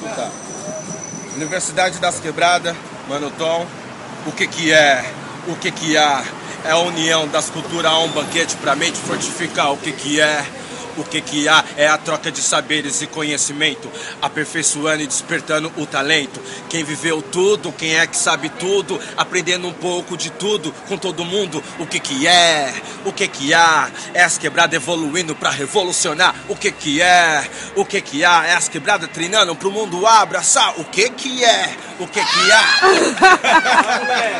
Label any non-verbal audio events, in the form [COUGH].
escutar. Universidade das Quebradas, Mano Tom, o que que é, o que que há, é a união das culturas um banquete pra mente fortificar. O que que é, o que que há é a troca de saberes e conhecimento, aperfeiçoando e despertando o talento. Quem viveu tudo, quem é que sabe tudo, aprendendo um pouco de tudo com todo mundo. O que que é, o que que há é as quebradas evoluindo pra revolucionar. O que que é, o que que há é as quebradas treinando pro mundo abraçar. O que que é, o que que há. [LAUGHS] [LAUGHS]